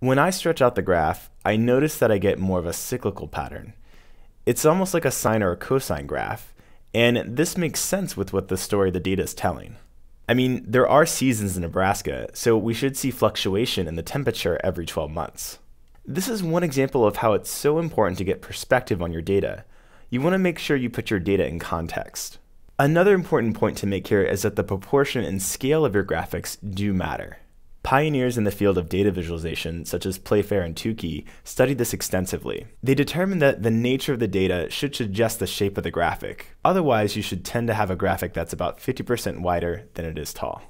When I stretch out the graph, I notice that I get more of a cyclical pattern. It's almost like a sine or a cosine graph, and this makes sense with what the story the data is telling. I mean, there are seasons in Nebraska, so we should see fluctuation in the temperature every 12 months. This is one example of how it's so important to get perspective on your data. You want to make sure you put your data in context. Another important point to make here is that the proportion and scale of your graphics do matter. Pioneers in the field of data visualization, such as Playfair and Tukey, studied this extensively. They determined that the nature of the data should suggest the shape of the graphic. Otherwise, you should tend to have a graphic that's about 50% wider than it is tall.